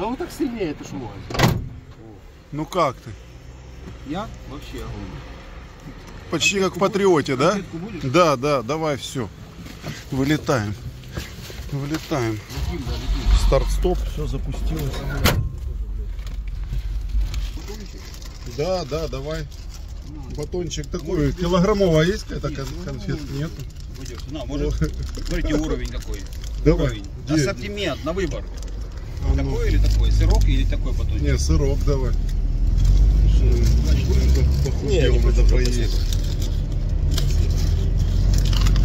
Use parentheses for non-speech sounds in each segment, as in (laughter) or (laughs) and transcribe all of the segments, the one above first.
Да вот так сильнее, это УАЗик. Ну как ты? Я вообще огонь. Почти как в Патриоте, да? Будешь? Да, да, давай все. Вылетаем. Вылетаем. Летим, да, летим. Старт-стоп, все запустилось. Да, да, давай. Батончик такой. Килограммовая есть какая-то кон- конфетка? Нет? На, может, смотрите уровень какой. Давай. Уровень. Ассортимент на выбор. А ну. Такой или такой? Сырок или такой батончик? Не, сырок давай. Похудел бы да поесть.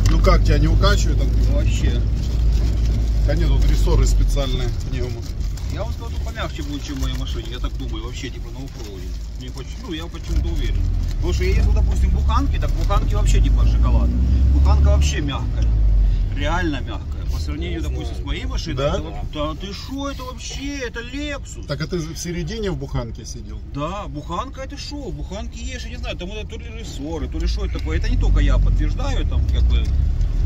Ну как, тебя не укачивает? Ну, вообще. Да нет, тут рессоры специальные пневмо. Я вам скажу, помягче будет, чем в моей машине. Я так думаю, вообще, типа, на оффроуде. Не хочу, ну, я почему-то уверен. Потому что я езжу, допустим, в буханке, так буханки вообще типа шоколад. Буханка вообще мягкая. Реально мягкая. По сравнению, допустим, с моей машиной. Да? это да ты что, это вообще, это Lexus. Так а ты в середине в буханке сидел? Да, буханка это шо? В буханке ешь, я не знаю, там это то ли рессоры, то ли что это такое. Это не только я подтверждаю, там как бы,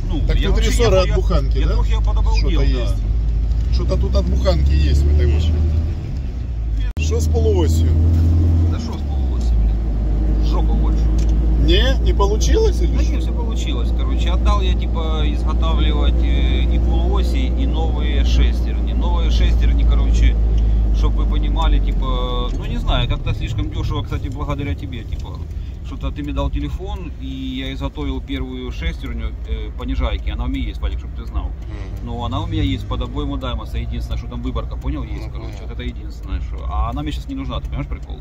ну, Так я тут вообще рессоры ехал, от я- буханки, я да? трохи я подобалдел, Что-то да. есть. Что-то тут от буханки есть в этой машине. Что с полуосью? Да что с полуоси, блин? Жопа больше. Не, не получилось или Да что? не, все получилось. Короче, отдал я типа изготавливать э, и полуоси, и новые шестерни. Новые шестерни, короче, чтобы вы понимали, типа, ну не знаю, как-то слишком дешево, кстати, благодаря тебе, типа. Что-то ты мне дал телефон, и я изготовил первую шестерню э, понижайки. Она у меня есть, Вадик, чтобы ты знал. Но она у меня есть под обоим у Даймоса. Единственное, что там выборка, понял, есть, Ну, короче. Вот это единственное, что. А она мне сейчас не нужна, ты понимаешь прикол?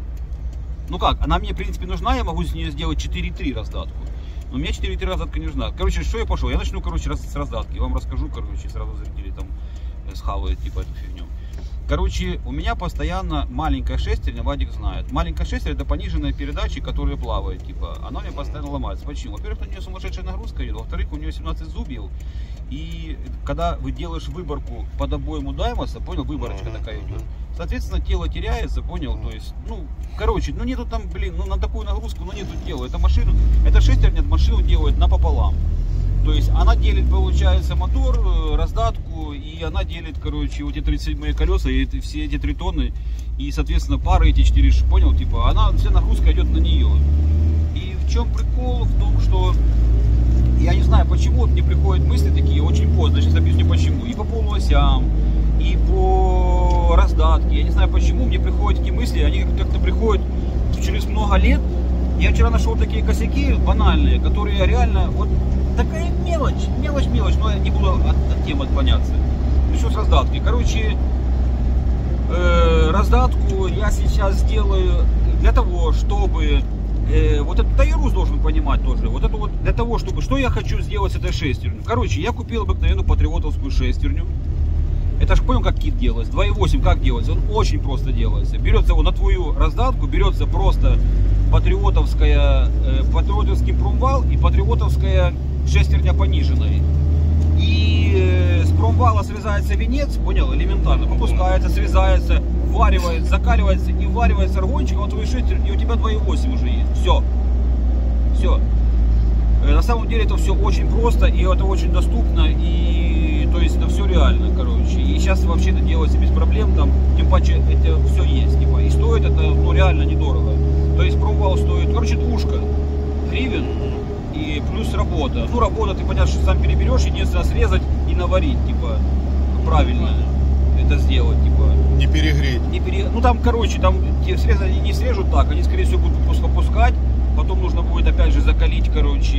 Ну как, она мне, в принципе, нужна, я могу с нее сделать 4.3 раздатку. Но мне 4.3 раздатка не нужна. Короче, что я пошел? Я начну, короче, раз- с раздатки. Вам расскажу, короче, сразу зрители там э, схавают, типа, эту фигню. Короче, у меня постоянно маленькая шестерня, Вадик знает. Маленькая шестерня это пониженная передача, которая плавает, типа. Она меня постоянно ломается. Почему? Во-первых, на нее сумасшедшая нагрузка идет. Во-вторых, у нее 17 зубьев. И когда вы делаешь выборку под обоим у Даймоса, понял, выборочка такая идет. Соответственно, тело теряется, понял? То есть, ну, короче, ну нету там, блин, ну на такую нагрузку, ну нету тела. Это машину, эта шестерня машину делает напополам. То есть она делит, получается, мотор, э, раздатку, и она делит, короче, вот эти 37 колеса, и все эти три тонны, и, соответственно, пары эти четыре, ш- понял, типа, она, вся нагрузка идет на нее. И в чем прикол? В том, что я не знаю, почему мне приходят мысли такие очень поздно, сейчас объясню почему. И по полуосям, и по раздатке. Я не знаю почему, мне приходят такие мысли, они как- как-то приходят через много лет. Я вчера нашел такие косяки банальные, которые реально, вот такая мелочь, мелочь, мелочь, но я не буду от, от темы отклоняться. Еще с раздатки. Короче, э, раздатку я сейчас сделаю для того, чтобы э, вот этот Таирус должен понимать тоже. Вот это вот для того, чтобы что я хочу сделать с этой шестерню. Короче, я купил обыкновенную патриотовскую шестерню. Это ж понял, как кит делается. 2.8 как делается? Он очень просто делается. Берется его на твою раздатку, берется просто патриотовская, э, патриотовский промвал и патриотовская шестерня пониженная. И э, с промвала срезается венец, понял, элементарно, попускается, срезается, варивается, закаливается и варивается аргончик, вот твой шестер, и у тебя 2.8 уже есть. Все. Все. На самом деле это все очень просто, и это очень доступно, и то есть это все реально, короче. И сейчас вообще это делается без проблем, там, тем паче это все есть, типа, и стоит это, ну, реально недорого. То есть промвал стоит, короче, двушка гривен, и плюс работа. Ну, работа, ты понятно, что сам переберешь, единственное, срезать и наварить, типа, правильно это сделать, типа. Не перегреть. Не пере... Ну там, короче, там те срезы они не срежут так, они, скорее всего, будут просто опускать. Потом нужно будет опять же закалить, короче,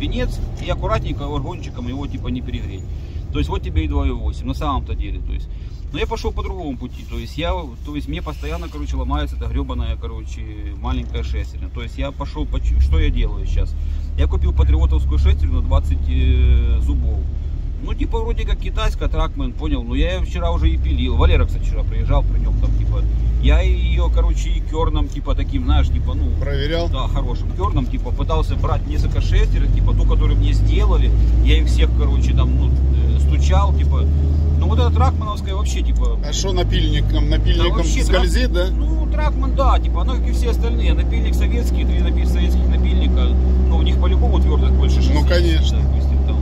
венец и аккуратненько аргончиком его типа не перегреть. То есть вот тебе и 2,8 на самом-то деле. То есть. Но я пошел по другому пути. То есть я, то есть мне постоянно, короче, ломается эта гребаная, короче, маленькая шестерня. То есть я пошел, что я делаю сейчас? Я купил патриотовскую шестерню на 20 э, зубов. Ну, типа, вроде как китайская, тракмен, понял. Но я ее вчера уже и пилил. Валера, кстати, вчера приезжал, при нем там, типа, я ее, короче, и керном, типа, таким, знаешь, типа, ну, Проверял? да, хорошим керном, типа, пытался брать несколько шестерен, типа, ту, которую мне сделали. Я их всех, короче, там, ну, стучал, типа. Ну, вот эта тракмановская вообще, типа, А что напильником? Напильником Да вообще, скользит, да? ну, Тракман, да, типа, оно как и все остальные. Напильник советский, три напи- советских напильника, ну, у них по-любому твердость больше 60. Ну, конечно. Допустим, там.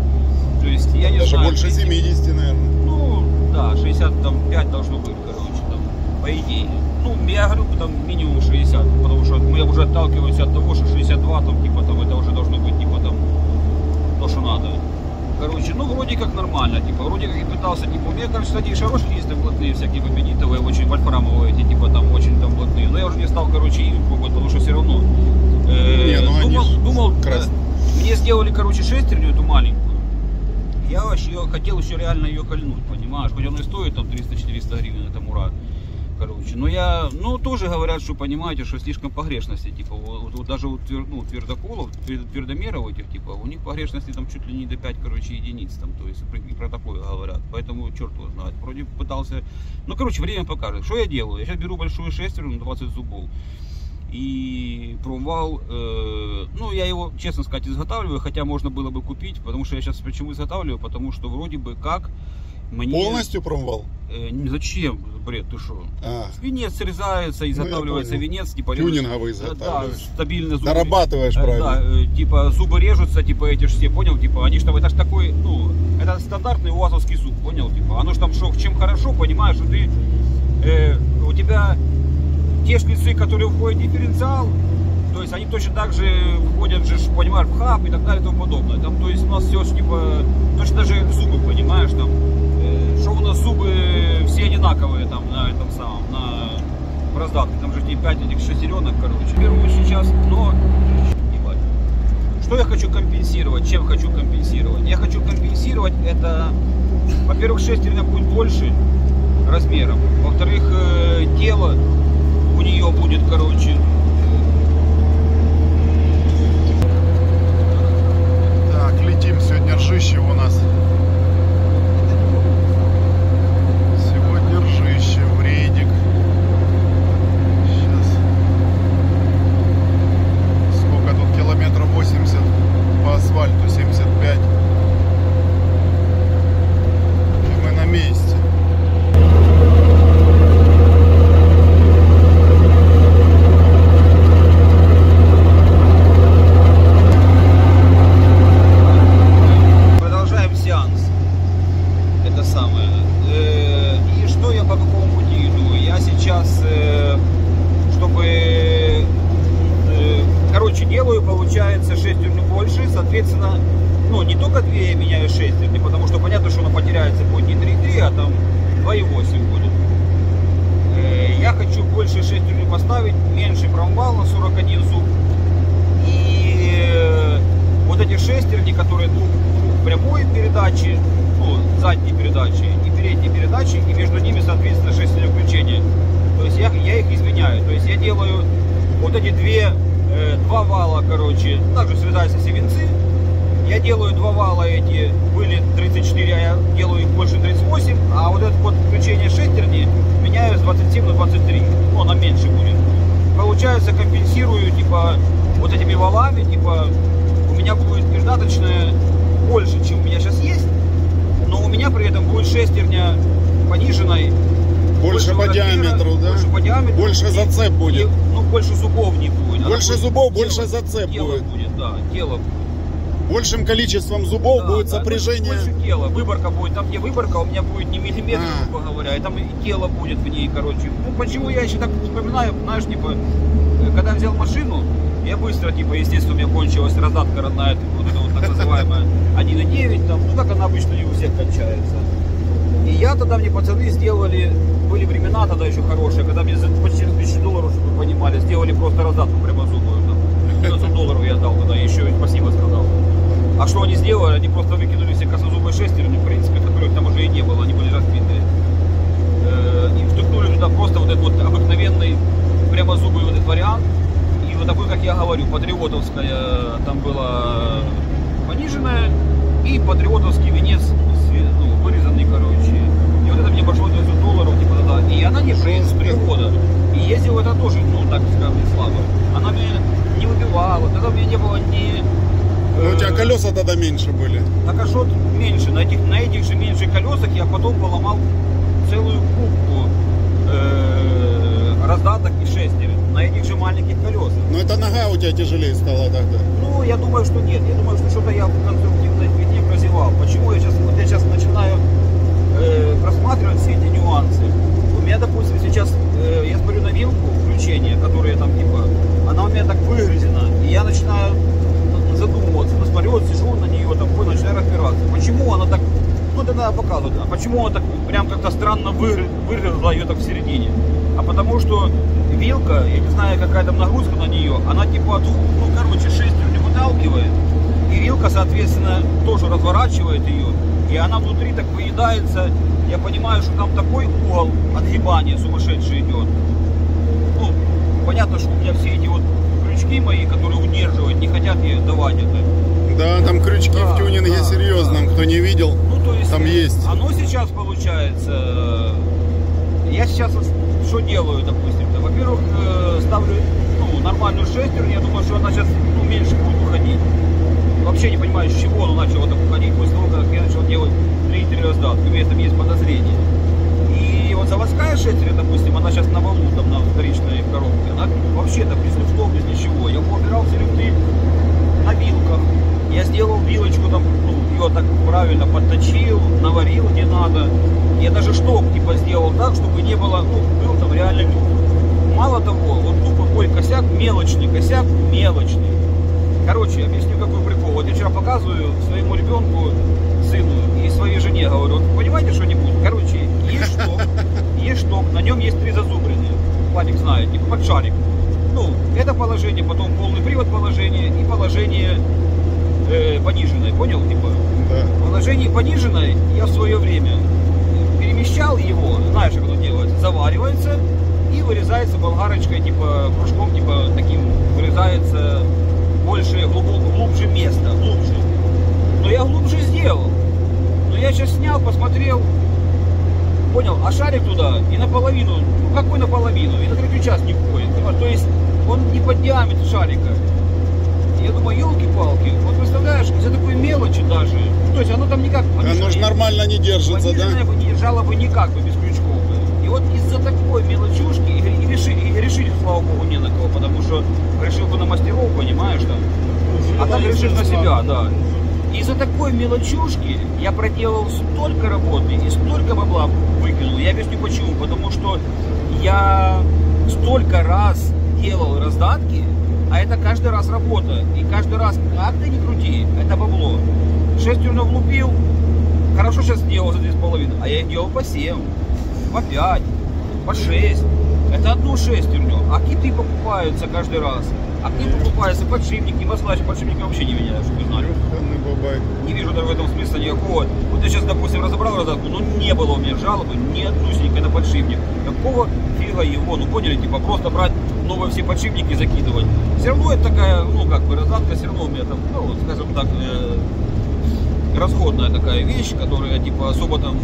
То есть, я не Даже знаю. больше в принципе, 70, наверное. Ну, да, 65 должно быть, короче, там, по идее. Ну, я говорю, там минимум 60, потому что мы уже отталкиваюсь от того, что 62, там, типа, там, это уже должно быть, типа, там, то, что надо. Короче, ну, вроде как нормально, типа, вроде как и пытался, типа, у меня, там, кстати, и шарошки есть там блатные, всякие бобенитовые, очень вольфрамовые эти, типа, там, очень там блатные. Но я уже не стал, короче, ими пробовать, потому что все равно. э, Не, ну, они думал, ж думал, красные. э, мне сделали, короче, шестерню эту маленькую. Я вообще хотел еще реально ее кольнуть, понимаешь? Хоть он и стоит там 300-400 гривен, это Мурат. Короче, но я, ну, тоже говорят, что, понимаете, что слишком погрешности, типа, вот, вот даже у твер- ну, твердоколов, твер- твердомеров этих, типа, у них погрешности там чуть ли не до 5, короче, единиц, там, то есть, и про такое говорят, поэтому черт его знает. Вроде пытался, ну, короче, время покажет. Что я делаю? Я сейчас беру большую шестерню на 20 зубов, и промвал, э, ну, я его, честно сказать, изготавливаю, хотя можно было бы купить, потому что я сейчас почему изготавливаю, потому что вроде бы как мне... Полностью промвал? Э, зачем, бред, ты что? А, Венец срезается, изготавливается понял. венец, типа Тюнинговый режут- изготавливаешь. Да, стабильно зубы. Дорабатываешь Э, правильно. Да, э, типа зубы режутся, типа эти ж все, понял, типа, они ж там, это ж такой, ну, это стандартный уазовский зуб, понял, типа, оно ж там шо, чем хорошо, понимаешь, что ты, э, у тебя те шлицы, которые входят в дифференциал, то есть они точно так же входят же, понимаешь, в хаб и так далее и тому подобное. Там, то есть у нас все типа, точно даже зубы, понимаешь, там, нас зубы все одинаковые там на этом самом, на раздатке, там же не 5 этих шестеренок, короче. Беру сейчас, но ебать. Что я хочу компенсировать? Чем хочу компенсировать? Я хочу компенсировать это, во-первых, шестерня будет больше размером. Во-вторых, э, тело у нее будет, короче, Так, летим сегодня Ржищево у нас. Сегодня Ржище в рейдик. Сейчас. Сколько тут километров 80 по асфальту, 75. И мы на месте. Продолжаем сеанс. Это самое. Э, И что я по какому пути иду? Я сейчас, э, чтобы... э, Короче, делаю, получается, шестерню больше, соответственно, ну, не только две я меняю шестерни, потому что понятно, что она потеряется, будет не 3,3, а там 2,8 будет. Э, Я хочу больше шестерню поставить, меньше промвал на 41 зуб. И э, вот эти шестерни, которые двух прямой передачи, ну, задней передачи и передней передачи, и между ними, соответственно, шестерни включения. То есть я, я их изменяю. То есть я делаю вот эти две, э, два вала, короче, также срезаются все венцы. Я делаю два вала эти, были 34, а я делаю их больше 38, а вот это вот включение шестерни меняю с 27 на 23, ну, она меньше будет. Получается, компенсирую, типа, вот этими валами, типа, меня будет передаточная больше, чем у меня сейчас есть, но у меня при этом будет шестерня пониженной. Больше по размера, диаметру, да? Больше по диаметру. Больше И- зацеп будет. и, ну, больше зубов не будет. Она Больше будет- зубов, тело- больше зацеп тело будет. будет. Да, тело будет. Большим количеством зубов Да, будет да, сопряжение. Больше, тела. Выборка будет. Там, где выборка, у меня будет не миллиметр, А. грубо говоря, и там и тело будет в ней, короче. Ну, почему я еще так вспоминаю, знаешь, типа, э, когда взял машину, я быстро, типа, естественно, у меня кончилась раздатка родная, вот эта вот так называемая 1.9, там, ну, как она обычно и у всех кончается. И я тогда, мне пацаны сделали, были времена тогда еще хорошие, когда мне за почти 1000 долларов, чтобы вы понимали, сделали просто раздатку прямо зубную. Там. 900 долларов я дал тогда, еще и спасибо сказал. А что они сделали? Они просто выкинули все косозубые шестерни, в принципе, которых там уже и не было, они были разбитые. Э, И втыкнули туда просто вот этот вот обыкновенный прямозубый вот этот вариант. Вот такой, как я говорю, патриотовская, там была пониженная, и патриотовский венец ну, вырезанный, короче. И вот это мне пошло 900 долларов, типа, тогда. И она не три года. И ездил это тоже, ну, так скажем, слабо. Она мне не выбивала, тогда у меня не было ни... Ну, у тебя э, колеса тогда меньше были. так а что меньше? На этих, на этих же меньших колесах я потом поломал целую кубку э, раздаток и шестерен на этих же маленьких колесах. Но это нога у тебя тяжелее стала тогда. Ну, я думаю, что нет. Я думаю, что что-то я в конструктивной фигне прозевал. Почему я сейчас, вот я сейчас начинаю э, просматривать все эти нюансы. У меня, допустим, сейчас э, я смотрю на вилку включения, которая там типа, она у меня так выгрызена, и я начинаю задумываться, ну, смотрю, вот сижу на нее, там, такой, начинаю разбираться, почему она так, ну это надо показывать, а почему она так прям как-то странно выгрызла ее так в середине. А потому что вилка, я не знаю, какая там нагрузка на нее, она типа, от, ну короче, шестерню не выталкивает, и вилка, соответственно, тоже разворачивает ее, и она внутри так выедается. Я понимаю, что там такой угол отгибания сумасшедший идет. Ну, понятно, что у меня все эти вот крючки мои, которые удерживают, не хотят ей давать это. Да, там крючки Да, в тюнинге да, серьезном, да. кто не видел. Ну, то есть, Там есть. Оно сейчас получается. э, Я сейчас что делаю, допустим. -то? Во-первых, э, ставлю ну, нормальную шестерню. Я думаю, что она сейчас ну, меньше будет уходить. Вообще не понимаю, с чего она начала так уходить после того, как я начал делать 3-3 раздатки. У меня там есть подозрение. И вот заводская шестерня, допустим, она сейчас на валу, там на вторичной коробке, она вообще-то без люфтов, без ничего. Я поубирал все люфты на вилках. Я сделал вилочку, там, ну, ее так правильно подточил, наварил где надо. Я даже шток типа сделал так, чтобы не было, ну, там реально. Мало того, вот тупо какой косяк, мелочный косяк, мелочный. Короче, объясню какой прикол. Вот я вчера показываю своему ребенку, сыну и своей жене, говорю, вот понимаете что-нибудь? Короче, есть шток, есть шток, на нем есть три зазубрины. Владик знает, типа под шарик. Ну, это положение, потом полный привод положение и положение э, пониженное, понял? Типа, Да. в положении пониженной я в свое время перемещал его, знаешь, заваривается и вырезается болгарочкой, типа, кружком, типа, таким, вырезается больше, глубоко, глубже место, глубже. Но я глубже сделал. Но я сейчас снял, посмотрел, понял, а шарик туда и наполовину, ну какой наполовину, и на третью часть не входит. То есть он не под диаметр шарика. Я думаю, елки-палки, вот представляешь, из-за такой мелочи даже, ну, то есть оно там никак... Оно же нормально не держится, да? не держало бы никак бы без крючков бы. И вот из-за такой мелочушки и, и решили, и решили, слава богу, не на кого, потому что решил бы на мастеров, понимаешь, там. А так решишь на себя, да. Из-за такой мелочушки я проделал столько работы и столько бабла выкинул. Я объясню почему. Потому что я столько раз делал раздатки, а это каждый раз работа. И каждый раз, как ты не крути, это бабло. Шестерню влупил, хорошо сейчас сделал за 2,5, а я их делал по 7, по 5, по 6. Это одну шестерню. А киты покупаются каждый раз. А киты покупаются подшипники, масла, подшипники вообще не меняю, чтобы вы знали. Не вижу даже в этом смысла никакого. Вот я сейчас, допустим, разобрал раздатку, но не было у меня жалобы ни однусенькой на подшипник. Какого фига его, ну поняли, типа просто брать новые все подшипники и закидывать. Все равно это такая, ну как бы раздатка, все равно у меня там, ну скажем так, э, расходная такая вещь, которая типа особо там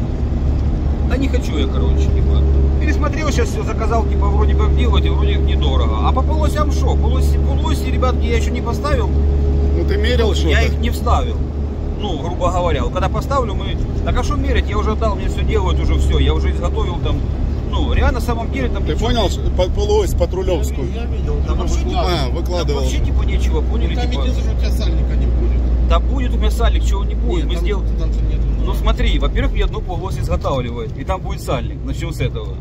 да не хочу я, короче, типа. Пересмотрел сейчас все, заказал, типа, вроде бы делать, и вроде недорого. А по полосям что? Полоси, полоси, ребятки, я еще не поставил. Ну ты мерил что-то? Я их не вставил. Ну, грубо говоря. Вот когда поставлю, мы... Так а что мерить? Я уже отдал, мне все делают уже все. Я уже изготовил там... Ну, реально, на самом деле там... Ты ничего понял, по- полуось под Рулевскую? Я видел, Да вообще, типа, А, там выкладывал. вообще типа нечего, поняли? Там Типа, единственное, что у тебя сальника не будет. да будет у меня сальник, чего не будет. Нет, Мы там- сделаем... Там. Ну смотри, во-первых, я одну полуось изготавливаю, и там будет сальник, начнем с этого.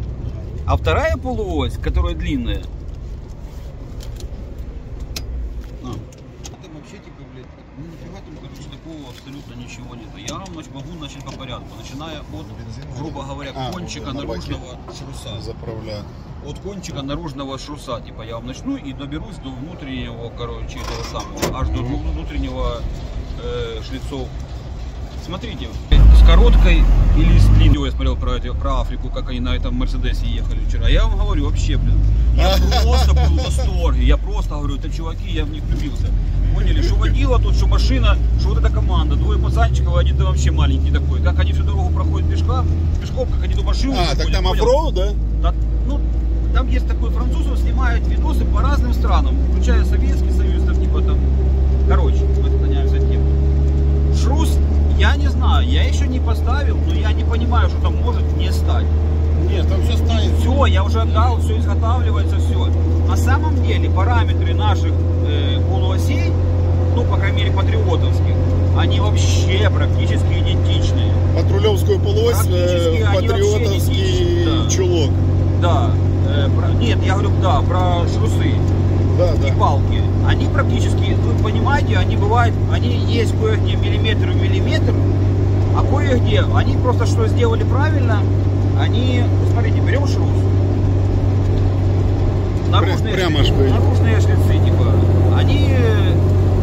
А вторая полуось, которая длинная, а, там вообще типа, блядь, ну нифига там, короче, такого абсолютно ничего нет. Я вам могу начать по порядку, начиная от, грубо говоря, А, кончика на баке. наружного шруса. Заправляю. От кончика наружного шруса, типа, я вам начну и доберусь до внутреннего, короче, этого самого, аж до внутреннего э, шлицов. Смотрите, с короткой или с длинной, я смотрел про, про Африку, как они на этом Мерседесе ехали вчера. Я вам говорю, вообще, блин, я просто был в восторге. Я просто говорю, это чуваки, я в них влюбился. Поняли, что водила тут, что машина, что вот эта команда, двое пацанчиков, один там вообще маленький такой. Как они всю дорогу проходят пешком, пешком, как они до машины А, так там оффроуд, да? Да, ну, там есть такой француз, он снимает видосы по разным странам, включая Советский Союз, там типа там. Короче, мы отклоняемся от темы. Шрус, я не знаю, я еще не поставил, но я не понимаю, что там может не стать. Нет, там все станет. Все, я уже отдал, все изготавливается, все. На самом деле параметры наших э, полуосей, ну, по крайней мере, патриотовских, они вообще практически идентичные. Патрулевскую Практически э, патриотовский да. чулок. Да, э, про- нет, я говорю, да, про шрусы Да, и да. палки. Они практически, вы понимаете, они бывают, они есть кое-где миллиметр в миллиметр, а кое-где они просто что сделали правильно, они, смотрите, берем шрус, наружные, прямо шлицы- наружные шлицы, типа, они,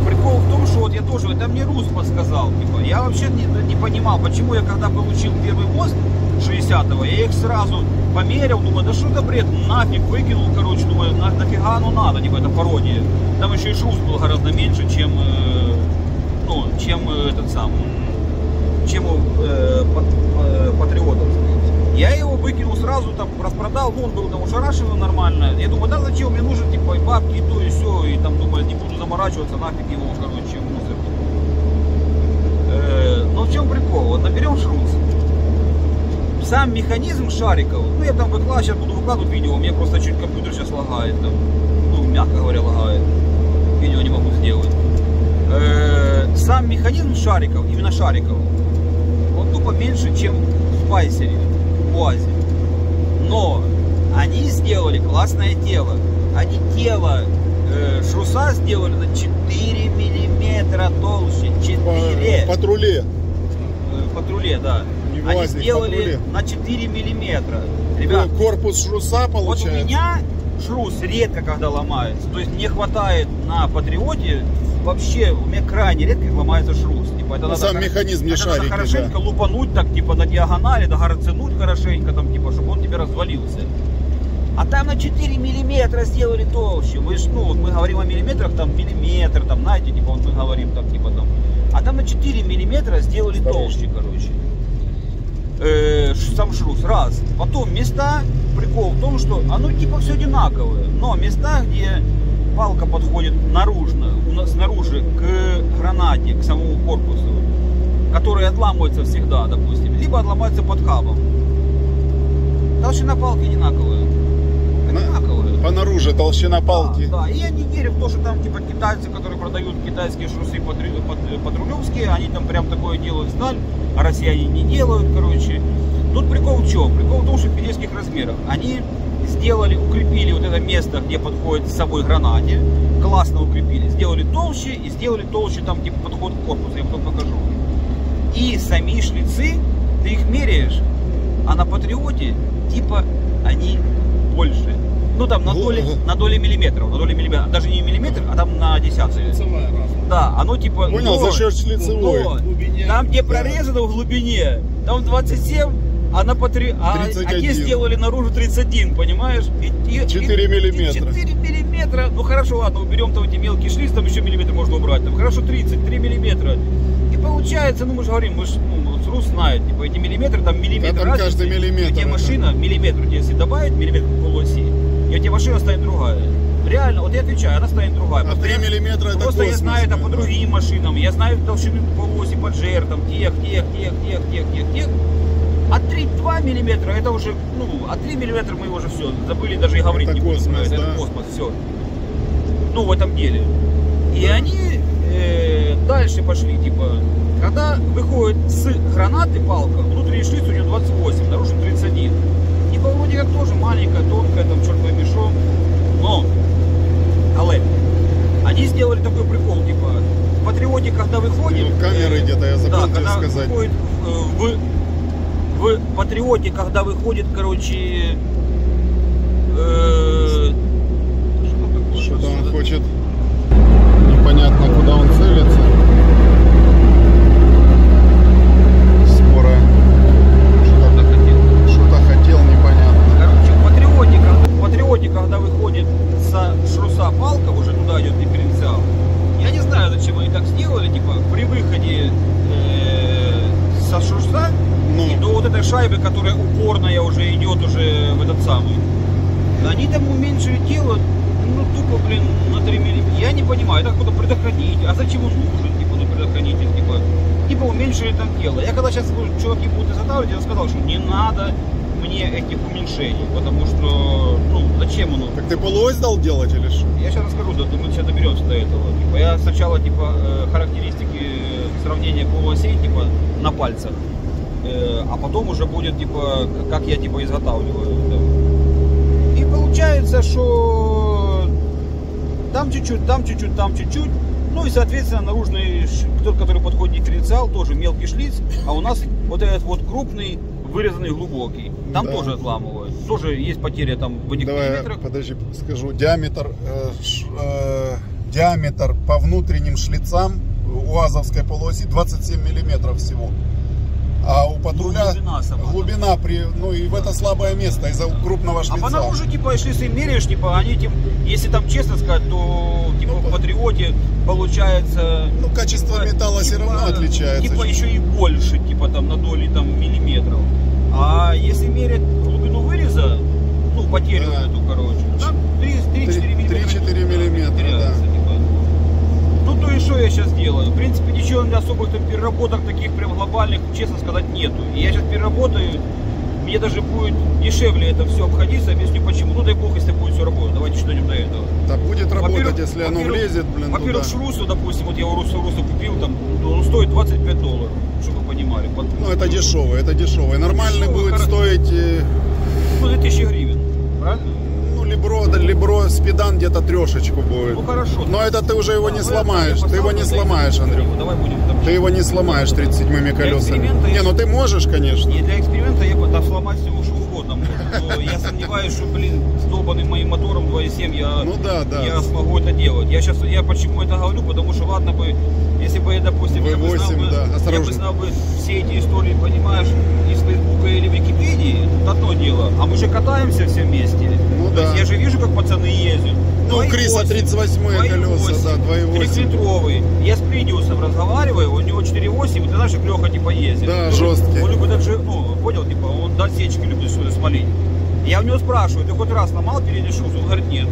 прикол в том, что вот я тоже, это мне Рус подсказал, типа, я вообще не, не понимал, почему я когда получил первый мост 60-го, я их сразу померил, думаю, да что это бред, нафиг, выкинул, короче, думаю, на, нафига оно надо, типа, это пародия. Там еще и шрус был гораздо меньше, чем, э, ну, чем э, этот сам, чем у э, пат- э, патриотовский. Я его выкинул сразу, там, распродал, ну, он был там ушарашен нормально. Я думаю, да зачем, мне нужен, типа, и бабки, и то, и все, и там, думаю, не буду заморачиваться, нафиг его, короче, мусор. Э, но в чем прикол? Вот наберем шрус. Сам механизм шариков, ну я там выкладываю, сейчас буду выкладывать видео, у меня просто чуть компьютер сейчас лагает, там, ну, мягко говоря, лагает. Видео не могу сделать. Э, сам механизм шариков, именно шариков, он тупо меньше, чем в Спайсере, в УАЗе. Но они сделали классное тело. Они тело э, шруса сделали на 4 миллиметра толще. 4 По патруле. э, патруле, да. Они сделали патруле. на 4 миллиметра. Ребят, Ну, Корпус шруса вот у получается. меня шрус редко когда ломается. То есть не хватает на патриоте. Вообще, у меня крайне редко ломается шрус. Типа, это Ну, надо сам хор- механизм не это надо шарики, хорошенько да. лупануть так, типа, на диагонали, да горценуть хорошенько, там, типа, чтобы он тебе развалился. А там на 4 миллиметра сделали толще. Мы ж, ну, вот мы говорим о миллиметрах, там, миллиметр, там, знаете, типа, вот мы говорим, там, типа, там. А там на 4 миллиметра сделали толще, короче. Э, сам шрус, раз. Потом места, прикол в том, что оно типа все одинаковое. Но места, где палка подходит наружно, у нас снаружи к гранате, к самому корпусу, которые отламываются всегда, допустим, либо отломаются под хабом. Толщина палки одинаковая. На- Одинаковая. По наружу толщина палки. Да, да, и я не верю в то, что там типа китайцы, которые продают китайские шрусы патру- пат- патрулевские, они там прям такое делают сталь, а россияне не делают, короче. Тут прикол в чем? Прикол в том, что в пилецких размерах. Они сделали, укрепили вот это место, где подходит с собой гранате, классно укрепили, сделали толще и сделали толще там типа подход к корпусу, я потом покажу. И сами шлицы, ты их меряешь, а на патриоте типа они больше. Ну там на Ну, доли, на доли миллиметров, на доли миллиметров, даже не миллиметр, а там на десятые. Лицевая разная. Да, оно типа. Понял, но- за счет шлицевой. но В глубине. там, где Да. прорезано в глубине, там 27, а на потри... а, а те 31. сделали наружу 31, понимаешь? И, и- 4 и- миллиметра. и 4 миллиметра. Ну хорошо, ладно, уберем там эти мелкие шлиц, там еще миллиметр можно убрать. Там хорошо 33 миллиметра. И получается, ну мы же говорим, мы ж, ну, вот Рус знает, типа эти миллиметры, там миллиметр там разницы, каждый миллиметр, это. машина, миллиметр, если добавить миллиметр полуоси, и у тебя машина станет другая. Реально, вот я отвечаю, она станет другая. А Просто 3 я- миллиметра это Просто я космос, знаю это да, по да. другим машинам. Я знаю толщину полуоси поджер, там тех, тех, тех, тех, тех, тех, тех. А 3-2 миллиметра это уже, ну, а 3 миллиметра мы уже все, забыли даже и говорить Это не будем космос, это, это да. космос, все. Ну, в этом деле. И они э, дальше пошли, типа, когда выходит с гранаты палка, внутренний шлиц у нее 28, наружу 31. Типа вроде как тоже маленькая, тонкая, там черт пойми шо. Но, але, они сделали такой прикол, типа, в Патриоте, когда выходит... Ну, камеры э, где-то, я забыл да, тебе когда сказать. выходит э, в, в Патриоте, когда выходит, короче... э? Что-то он хочет. Непонятно, куда он целится. Скоро Что-то хотел. что-то хотел, непонятно. Короче, в Патриоте, когда, в Патриоте, когда выходит со шруса палка, уже туда идет дифференциал. Я не знаю, зачем они так сделали, типа, при выходе э, со шруса Ну, и до вот этой шайбы, которая упорная уже идет уже в этот самый. Они там уменьшили тело, ну тупо, блин, на 3 миллиметра. Я не понимаю, это какой-то предохранитель. А зачем он нужен, типа, ну предохранитель, типа, типа уменьшили там тело. Я когда сейчас чуваки будут изготавливать, я сказал, что не надо цене этих уменьшений, потому что, ну, зачем оно? Так ты полуось дал делать или что? Я сейчас расскажу, да, мы сейчас доберемся до этого. Типа, я сначала, типа, э, характеристики сравнения полуосей, типа, на пальцах, Э, а потом уже будет, типа, как я, типа, изготавливаю. И получается, что там чуть-чуть, там чуть-чуть, там чуть-чуть. Ну и, соответственно, наружный, тот, который подходит дифференциал, тоже мелкий шлиц, а у нас вот этот вот крупный, вырезанный глубокий. Там Да. тоже отламывают. Тоже есть потеря там в этих Давай, миллиметрах. подожди, скажу. Диаметр, э, ш- э, диаметр по внутренним шлицам у АЗовской полуоси 27 миллиметров всего. А у патруля Ну, глубина сама. глубина при, ну и в это слабое место из-за крупного А шлица. по наружу, типа, если ты меряешь, типа, они, типа, если там честно сказать, то, типа, в Патриоте получается... Ну, качество металла все типа, равно отличается. Типа, еще и больше, типа, там, на доли, там, миллиметров. А если мерять глубину выреза, ну, потерю Да. эту, короче, там 3-4 Три- миллиметра. 3-4 миллиметра, да. типа. Ну, то и что я сейчас делаю? В принципе, ничего особых там переработок таких прям глобальных, честно сказать, нету. И я сейчас переработаю, мне даже будет дешевле это все обходиться, объясню почему. Ну, дай бог, если будет все работать. Давайте что-нибудь до этого. Да будет работать, если оно влезет, блин, Во-первых, шрусу, допустим, вот я у Руса купил, там, ну, он стоит 25 долларов, чтобы вы понимали. Под- Ну, это дешевый, это дешевый. Нормальный Дешевый, будет хорошо. стоить, э, Ну, 2000 гривен, правильно? ну, либро, да, либро спидан где-то трешечку будет. Ну, хорошо. Но это ты уже его А, не сломаешь, ты его не да, сломаешь, Андрюх. Давай будем там. Ты его не сломаешь 37 колесами. Не, ну ты можешь, конечно. Не, для эксперимента я бы да, сломать все уж угодно. может, Но я сомневаюсь, что, блин, с долбанным моим мотором 2.7 я, Ну да, да. я смогу это делать. Я сейчас, я почему это говорю, потому что ладно бы, если бы я, допустим, я бы знал V8, бы, да, я бы осторожно. знал бы все эти истории, понимаешь, из Фейсбука или Википедии, это одно дело. А мы же катаемся все вместе. Ну То да. есть я же вижу, как пацаны ездят. Ну, у Криса 38 колеса, да, 2.8. Трехлитровый. Я с Придиусом разговариваю, у него 4.8, вот ты знаешь, как Леха типа ездит. Да, Ну, жесткий. Он любит даже, ну, понял, типа, он до отсечки любит что-то смолить. Я у него спрашиваю, ты хоть раз ломал передний шрус? Он говорит, нет.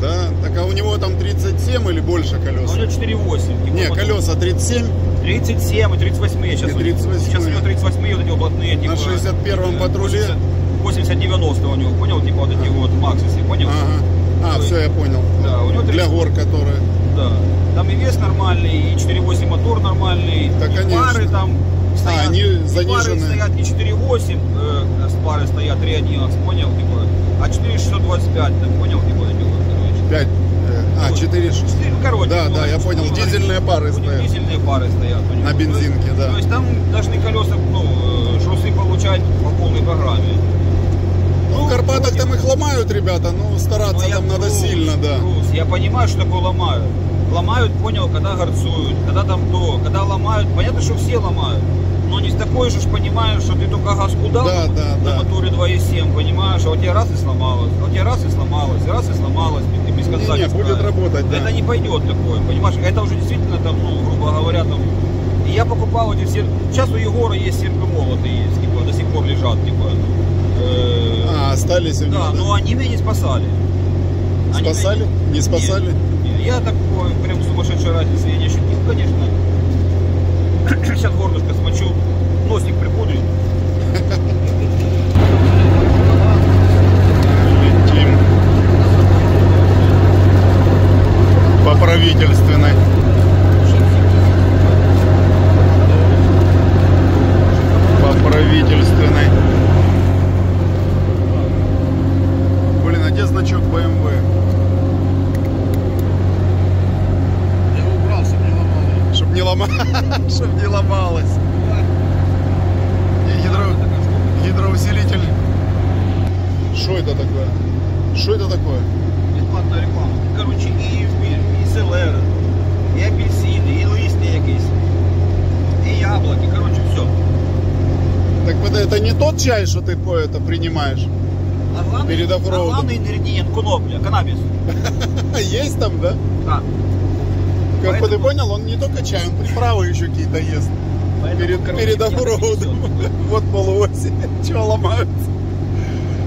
Да, так а у него там 37 или больше А у колес? него 4.8. Типа, Не, колеса 37 37 и 38 сейчас. И 38. Сейчас у него 38 вот эти вот блатные, типа. на 61-м э, патруле. 80-90 у него, понял, типа вот эти вот Максисы, понял? Ага. А, Ой. все, я понял. Да, у него Для 30 гор, которые. Да. Там и вес нормальный, и 4.8 мотор нормальный, Да, и конечно. пары там стоят. они и пары стоят не 4.8, э, с пары стоят 3.11, понял, типа, а 4.625, ты понял, типа, короче. 5. А, 4 6. Четыре, ну, короче. Да, ну, да, я понял. ну, Дизельные пары стоят. Дизельные пары стоят. у. На бензинке, да. То есть там должны колеса, ну, э, шрусы получать по полной программе. Ну, в Карпатах там их ломают, ребята, ну, Но стараться я там надо трус, сильно, да. трус. Я понимаю, что такое ломают. Ломают, понял, когда горцуют, когда там то, когда ломают. Понятно, что все ломают. Но не с такой же ж понимаешь, что ты только газку дал Да, да, на да. моторе 2.7, понимаешь, а у тебя раз и сломалось, а у тебя раз и сломалось, раз и сломалось, ты без конца Не-не, будет знаешь. работать, да. Это не пойдет такое, понимаешь, это уже действительно там, ну, грубо говоря, там, и я покупал эти все, сейчас у Егора есть серпы молоты есть, типа, до сих пор лежат, типа, э, А, остались у него, да, да? но они меня не спасали. Они Спасали? меня Не спасали? Нет. Я такой прям сумасшедшей разницы я не ощутил, конечно. (clears throat) Сейчас горлышко смочу, носик припудрю. Летим. По правительственной. Что ты это принимаешь? А главный, Перед а оффроудом. главный ингредиент конопля, канабис. (laughs) Есть там, да? Да. Как бы ты Поэтому- понял, он не только чай, он приправы еще какие-то ест. Поэтому, Перед, короче, перед оффроудом. (laughs) Вот полуоси. (laughs) Чего ломаются?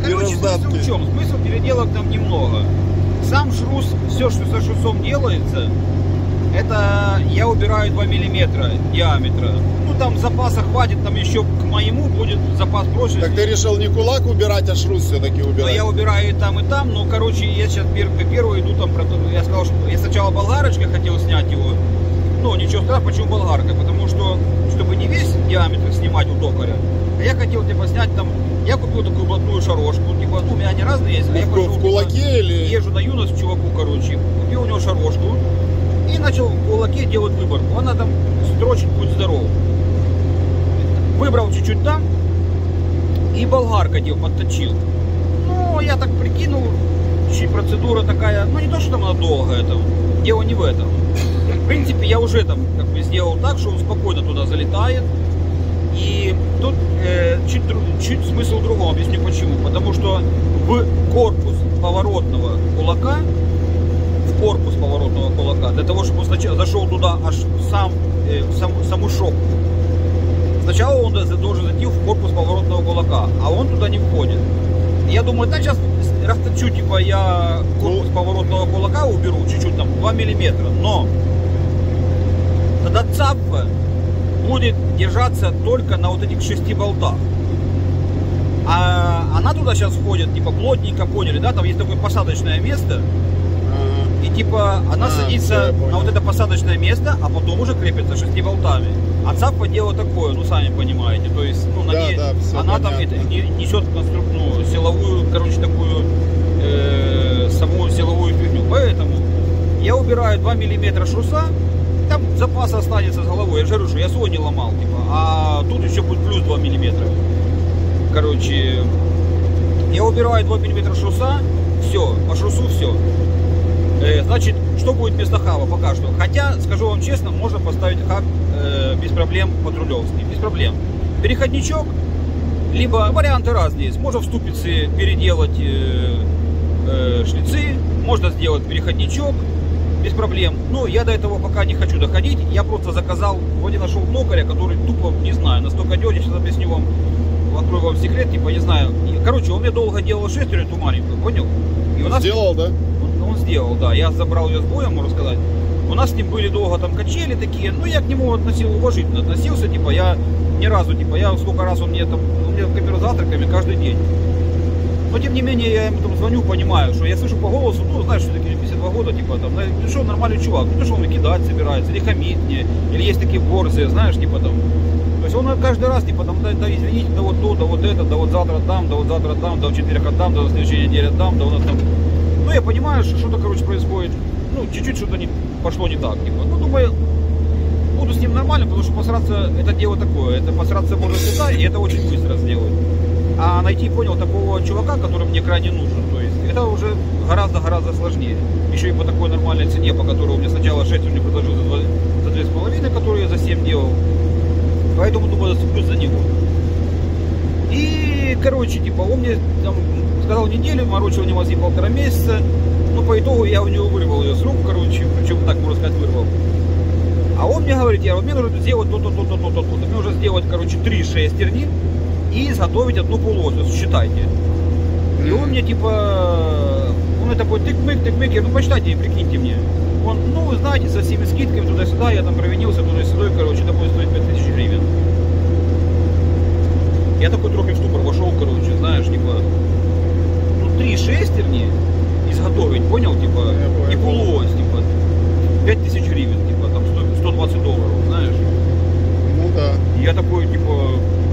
Короче, смысл в чем? Смысл переделок там немного. Сам шрус, все, что со шрусом делается, Это я убираю 2 миллиметра диаметра. Ну там запаса хватит, там еще к моему будет запас прочности. Так ты решил не кулак убирать, а шрус все-таки Но убирать? я убираю и там, и там, но, короче, я сейчас первый, первый иду там, то- я сказал, что я сначала болгарочкой хотел снять его, ну, ничего страшного, почему болгаркой, потому что, чтобы не весь диаметр снимать у токаря, а я хотел, типа, снять там, я купил такую блатную шарошку, типа, ну, у меня они разные есть, а я пошел, в типа, кулаке или... езжу на юность чуваку, короче, купил у него шарошку и начал в кулаке делать выборку. Она там строчит. Выбрал чуть-чуть там и болгарка дел, подточил. Ну, я так прикинул, процедура такая, ну не то, что там она долгая там, дело не в этом. В принципе, я уже там как бы сделал так, что он спокойно туда залетает. И тут э, чуть, чуть смысл в другом, объясню почему. Потому что в корпус поворотного кулака, в корпус поворотного кулака, для того, чтобы он зашел туда аж сам, э, сам, саму шок, сначала он до- должен зайти в корпус поворотного кулака, а он туда не входит. Я думаю, да, сейчас расточу, типа, я корпус поворотного кулака уберу чуть-чуть, там, 2 миллиметра, но тогда цапфа будет держаться только на вот этих шести болтах. А она туда сейчас входит, типа, плотненько, поняли, да, там есть такое посадочное место, и типа она А, садится на вот это посадочное место, а потом уже крепится шести болтами. А цапа дело такое, ну сами понимаете, то есть, ну на Да, ней да, она там понятно. не- несет ну, силовую, короче, такую э, саму силовую фигню. Поэтому я убираю 2 миллиметра шруса, там запас останется с головой. Я же говорю, что я свой не ломал, типа, а тут еще будет плюс 2 миллиметра. Короче, я убираю 2 миллиметра шруса, все, по шрусу все. Э, значит, что будет вместо хаба пока что? Хотя, скажу вам честно, можно поставить хаб без проблем подрулевский, без проблем. Переходничок, либо варианты разные есть. Можно в ступице переделать э, э, шлицы, можно сделать переходничок, без проблем. Но я до этого пока не хочу доходить. Я просто заказал, вроде нашел токаря, который тупо, не знаю, настолько дёрнет, сейчас объясню вам, открою вам секрет, типа, не знаю. Короче, он мне долго делал шестерню эту маленькую, понял? И у нас Сделал, да? он, он сделал, да. Я забрал ее с боем, можно сказать. У нас с ним были долго там качели такие, но я к нему относил уважительно относился, типа я ни разу, типа я сколько раз он мне там, он мне копирует завтраками каждый день. Но тем не менее я ему там звоню, понимаю, что я слышу по голосу, ну знаешь, что такие 52 года, типа там, ну что нормальный чувак, ну что он кидать собирается, или хамит мне, или есть такие борзые, знаешь, типа там. То есть он каждый раз, типа там, да, да извините, да вот то, да вот это, да вот завтра там, да вот завтра там, да в четверг там, да на следующей неделе там, да у нас там. Ну я понимаю, что что-то, короче, происходит, ну чуть-чуть что-то не пошло не так, типа. Ну думаю, буду с ним нормально, потому что посраться это дело такое, это посраться можно всегда, и это очень быстро сделать. А найти, понял, такого чувака, который мне крайне нужен, то есть это уже гораздо-гораздо сложнее. Еще и по такой нормальной цене, по которой он мне сначала 6 он мне предложил за, два- за 2,5, которую я за 7 делал. Поэтому, думаю, зацеплюсь за него. И, короче, типа, он мне там сказал неделю, морочил не мозги полтора месяца. Ну, по итогу я у него вырвал ее с рук, короче, причем так, можно сказать, вырвал. А он мне говорит, я, вот мне нужно сделать то-то, то-то, то-то. Мне нужно сделать, короче, три шестерни и изготовить одну полуось, считайте. И он мне типа, он мне такой тык-мык, тык-мык, я говорю, ну почитайте и прикиньте мне. Он, ну вы знаете, со всеми скидками туда-сюда, я там провинился туда-сюда, короче, это будет стоить 5000 гривен. Я такой трохи в ступор вошел, короче, знаешь, типа, ну три шестерни изготовить, понял, типа, Я и полуось, типа, 5000 гривен, типа, там 100 120 долларов, знаешь. Ну да. И Я такой, типа,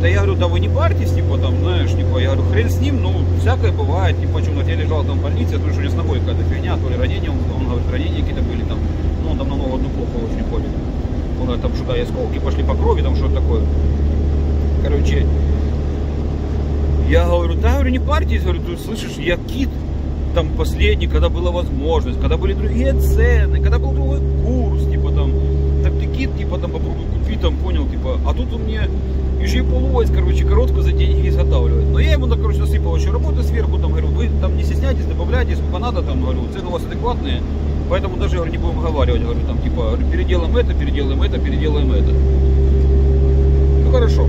да я говорю, да вы не парьтесь, типа, там, знаешь, типа, я говорю, хрен с ним, ну, всякое бывает, типа, что, я лежал там в больнице, я думаю, что у него с ногой какая-то фигня, то ли ранения, он, он говорит, ранения какие-то были там, ну, он там на ногу одну плохо очень ходит. Он говорит, там что-то осколки пошли по крови, там что-то такое. Короче, я говорю, да, говорю, не парьтесь, говорю, ты слышишь, я кит, там последний, когда была возможность, когда были другие цены, когда был другой курс, типа там, так ты кит, типа там попробуй купи, там, понял, типа, а тут он мне еще и полуось, короче, короткую за деньги изготавливает. Но я ему, короче, насыпал еще работы сверху, там, говорю, вы там не стесняйтесь, добавляйте, сколько надо, там, говорю, цены у вас адекватные, поэтому даже, говорю, не будем оговаривать, говорю, там, типа, переделаем это, переделаем это, переделаем это. Ну, хорошо.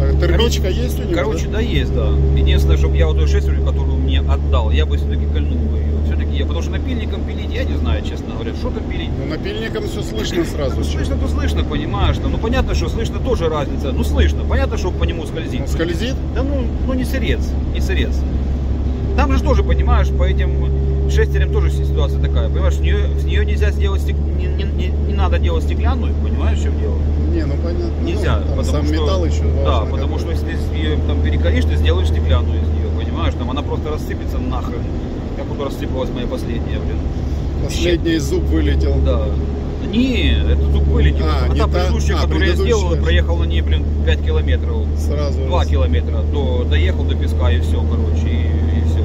Так, Термичка есть у него? Короче, да, есть, да. Единственное, чтобы я вот эту шестерню, которую мне отдал, я бы все-таки кольнул бы ее. Все-таки я, потому что напильником пилить, я не знаю, честно говоря, что там пилить. Ну, напильником все слышно сразу. Ну, слышно, то слышно, понимаешь. Ну, понятно, что слышно тоже разница. Ну, слышно. Понятно, что по нему скользит. Он скользит? Да ну, ну не сырец, не сырец. Там же тоже, понимаешь, по этим шестерям тоже ситуация такая. Понимаешь, с нее, с нее нельзя сделать, стек... не, не, не, не надо делать стеклянную, понимаешь, в чем дело? Не, ну понятно. Нельзя, Ну, там потому сам что- металл еще важно. Да, потому что если ее там перекалишь, ты сделаешь стеклянную из нее, Там она просто рассыпется нахрен. Как вот рассыпалась моя последняя, блин. Последний зуб вылетел. Да. Не, это зуб вылетел. А, А, та предыдущая, а, которую я сделал, проехал на ней, блин, 5 километров. Сразу. 2 раз. километра. До, доехал до песка и все, короче, и, и все.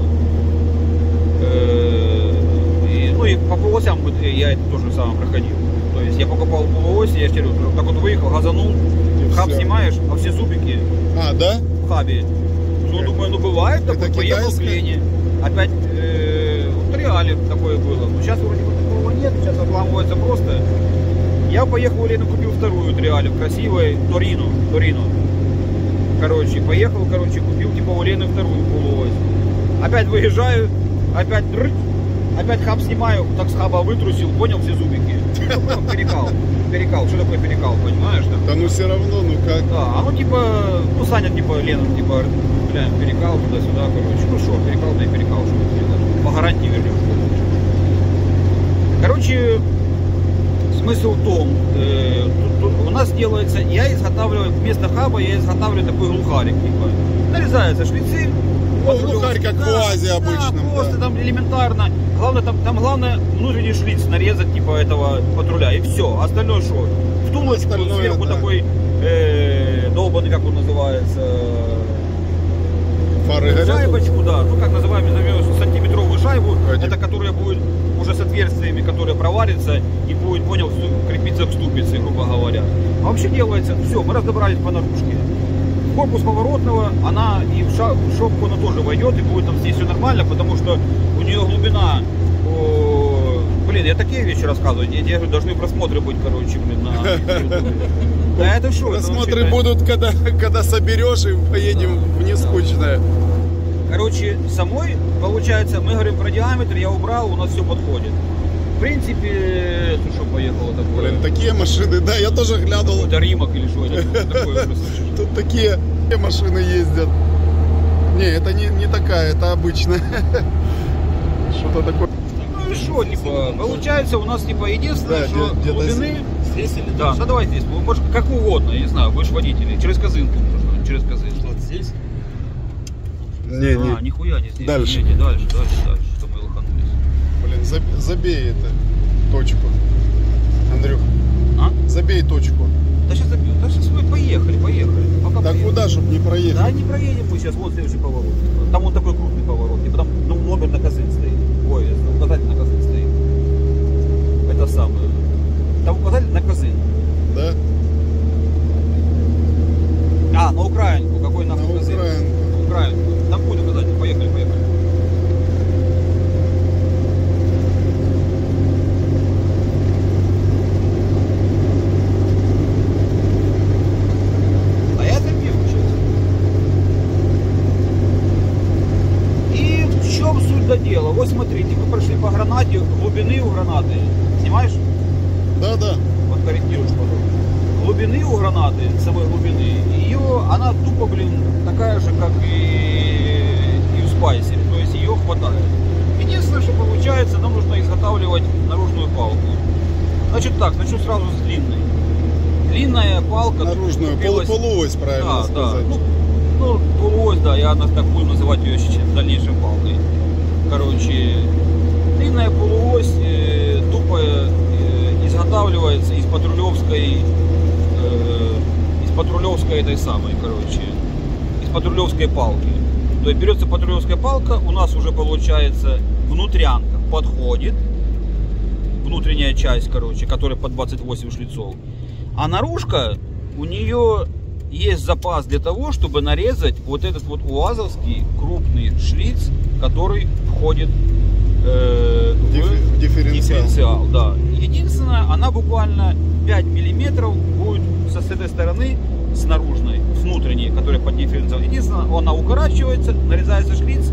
и, ну и по полосям я это тоже самое проходил. То есть я покупал полуось, я говорю, так вот выехал, газанул, хаб снимаешь, а все зубики А, да? в хабе. Ну, думаю, ну бывает это такое, поехал в китайское? Клене. Опять э, в реале такое было. Ну, сейчас вроде бы такого нет, сейчас отламывается просто. Я поехал в Лену, купил вторую триале, красивой, Торину, Торину. Короче, поехал, короче, купил типа у Лены вторую полуось. Опять выезжаю, опять дрыть, опять хаб снимаю, так с хаба вытрусил, понял все зубики. Ну, Перекал, перекал, что такое перекал, понимаешь? там? Да ну все равно, ну как? Да, а ну типа, ну Саня типа, Лена, типа, бля, перекал туда-сюда, короче. Ну что, перекал, да и перекал, что тут делать. По гарантии вернешь. Короче, смысл в том, э, тут- тут у нас делается, я изготавливаю, вместо хаба я изготавливаю такой глухарик, типа. Нарезаются шлицы. Ну, глухарь, как в УАЗе да, обычном, просто да. там элементарно. Главное, там, там главное внутренний шлиц нарезать, типа, этого патруля, и все. Остальное что? Втулочку Остальное, сверху да. такой э, долбанный, как он называется, Фары горят? шайбочку, да, ну как называем, назовем сантиметровую шайбу, Один. это которая будет уже с отверстиями, которая проварится и будет, понял, крепиться к ступице, грубо говоря. А вообще делается, все, мы разобрались по наружке. Корпус поворотного, она и в, ша- в шопку она тоже войдет, и будет там здесь все нормально, потому что у нее глубина, блин, я такие вещи рассказываю, я, я говорю, должны просмотры быть, короче, блин, на. (laughs) Да это это Просмотры вообще, будут, когда, когда соберешь и поедем в нескучное. Короче, самой, получается, мы говорим про диаметр, я убрал, у нас все подходит. В принципе, ты что, поехало такое? Блин, такие машины, да, я тоже глянул. Это Римок или что это такое? Тут такие машины ездят. Не, это не, не такая, это обычная. (laughs) Что-то такое. Ну и что, типа, получается у нас, типа, единственное, Да, что где-то глубины... Здесь или Да, ну давай здесь, может, как угодно, я не знаю, будешь водитель, через козынку можно, через козынку. Вот здесь? Не, А, не. нихуя не здесь. Дальше. Не, не, дальше, дальше, дальше, что мы лоханулись. Блин, заб- забей это точку. Андрюх, А? забей точку. Да сейчас, да сейчас мы поехали, поехали. Пока Да поехали. куда, чтобы не Да проехать? не проедем мы сейчас, вот следующий поворот. Там вот такой крупный поворот. И потом ну, номер на козын стоит. Ой, указатель на козын стоит. Это самое. Там указатель на козын. Да? А, на Украинку. Какой На нахуй козын? Украинку. На Украинку. Там будет указатель. Поехали, поехали. А я забил сейчас. И в чем суть до дела? Вот смотрите, мы прошли по гранате, глубины у гранаты. Снимаешь? Да, да. Вот корректируешь потом. Глубины у гранаты, самой глубины, ее, она тупо, блин, такая же, как и, и в спайсере. То есть ее хватает. Единственное, что получается, нам нужно изготавливать наружную палку. Значит так, начну сразу с длинной. Палка. Наружную, пол, купилась- полуось, правильно да, сказать. Да. Ну, ну, полуось, да, я так буду называть ее сейчас в дальнейшем палкой. Короче, длинная полуось э, тупо э, изготавливается из патрулевской, э, из патрулевской этой самой, короче, из патрулевской палки. То есть берется патрулевская палка, у нас уже получается внутрянка подходит, внутренняя часть, короче, которая под 28 шлицов. А наружка, у нее есть запас для того, чтобы нарезать вот этот вот уазовский крупный шлиц, который входит э, в Диффе- дифференциал. дифференциал, да. Единственное, она буквально 5 миллиметров будет со с этой стороны с наружной, с внутренней, которая под дифференциал. Единственное, она укорачивается, нарезается шлиц,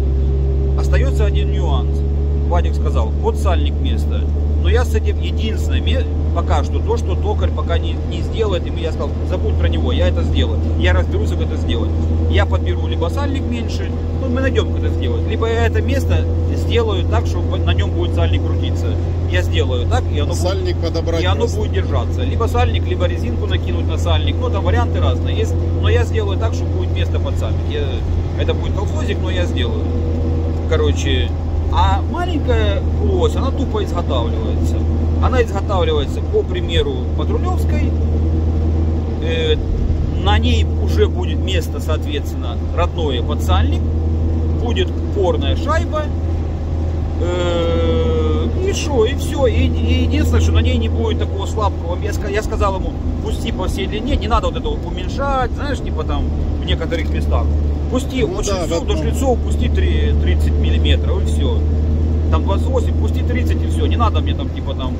остается один нюанс. Вадик сказал, вот сальник место. Но я с этим единственное, пока что, то, что токарь пока не, не сделает, и я сказал, забудь про него, я это сделаю. Я разберусь, как это сделать. Я подберу либо сальник меньше, ну мы найдем, как это сделать. Либо я это место сделаю так, что на нем будет сальник крутиться. Я сделаю так, и оно будет Сальник подобрать и оно просто. будет держаться. Либо сальник, либо резинку накинуть на сальник. Ну, там варианты разные есть. Но я сделаю так, что будет место под сальник. Я- это будет колхозик, но я сделаю. Короче, а маленькая ось, она тупо изготавливается. Она изготавливается по примеру патрулевской. Э, на ней уже будет место, соответственно, родное под сальник. Будет порная шайба. Э, И что, и все. И, единственное, что на ней не будет такого слабкого. Я, я сказал ему, пусти по всей длине, не надо вот этого уменьшать, знаешь, типа там в некоторых местах. Пусти Ну от да, шлицов в до одном. шлицов, пусти три- 30 миллиметров, и все. Там 28, пусти 30 и все. Не надо мне там, типа там,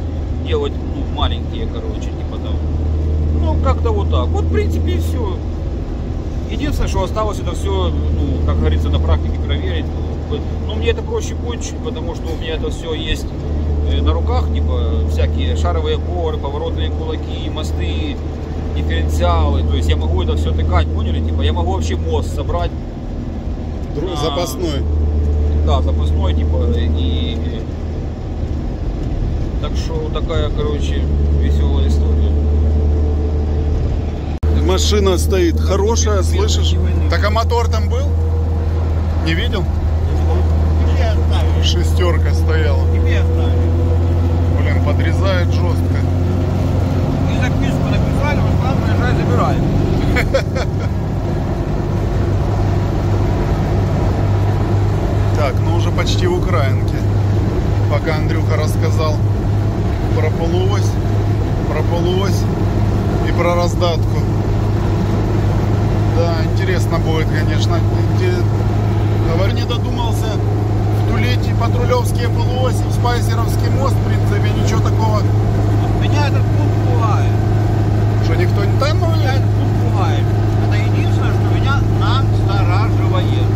делать ну, маленькие, короче, типа там. Ну, как-то вот так. Вот, в принципе, и все. Единственное, что осталось, это все, ну, как говорится, на практике проверить. Ну, Ну, мне это проще будет, потому что у меня это все есть э, на руках, типа всякие шаровые опоры, поворотные кулаки, мосты, дифференциалы. То есть я могу это все тыкать, поняли? Типа я могу вообще мост собрать, Дру- А. Запасной. да, запасной, типа, и... Так что такая, короче, веселая история. Машина стоит хорошая, слышишь? Так а мотор там был? Не видел? Шестерка стояла. Блин, подрезает жестко. И записку написали, вот приезжай, забирай. Так, ну уже почти в Украинке. Пока Андрюха рассказал про полуось, про полуось и про раздатку. Да, интересно будет, конечно. Говорю, не додумался втулить и патрулевские полуоси в спайсеровский мост. В принципе, ничего такого, Меня этот пункт пугает. Что никто не пункт пугает. Это единственное, что меня настораживает.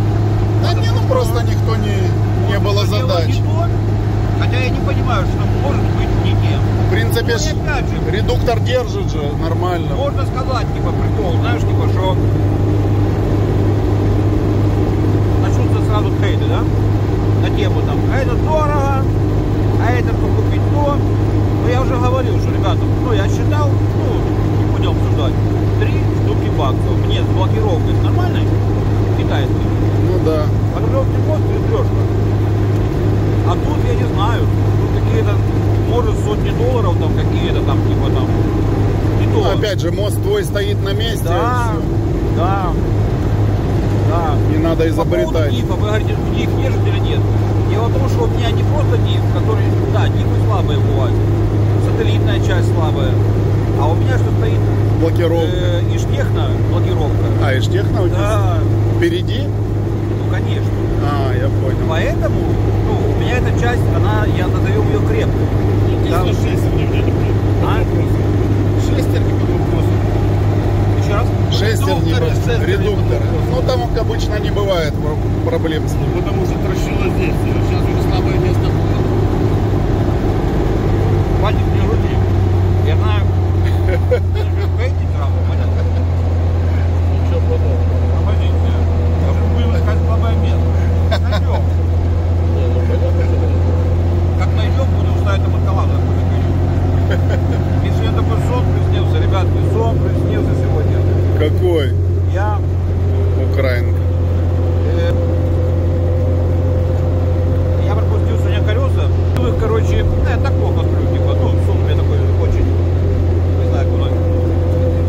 да не, ну просто никто не, не было задач. не то, хотя я не понимаю, что может быть не тем. В принципе, Ну, же, редуктор держит же нормально. можно сказать, типа, прикол, знаешь, типа, что начнутся сразу хейты, да? На тему там, а это дорого, а это кто купить то. Но я уже говорил, что, ребята, ну, я считал, ну, будем обсуждать, три штуки баксов. Мне с блокировкой с нормальной, китайской, Ну да. Подробный мост и трешка. А тут я не знаю, тут какие-то, может, сотни долларов там какие-то там, типа там, не. Ну, опять же, мост твой стоит на месте. Да, да, да. Не надо По изобретать. дифа, вы говорите, диф держит или нет? Дело в том, что у меня не просто диф, который, да, дифы слабые бывают, сателлитная часть слабая, а у меня что стоит Блокировка. э, Иштехна блокировка. А, и техно у тебя Да, впереди? ну конечно. А, я понял. Поэтому, ну, у меня эта часть, она, я назовем ее крепкой. Там- шестерни. Под А? Шестерни под вопросом. Еще раз? Шестерни, под вопросом. Ну, там обычно не бывает про- проблем с ним. Потому что трощило здесь. Сейчас уже слабое место будет. Пальник не руки. Я знаю. Короче, да, я так плохо сплю, типа, ну, сон у меня такой очень, не знаю, куда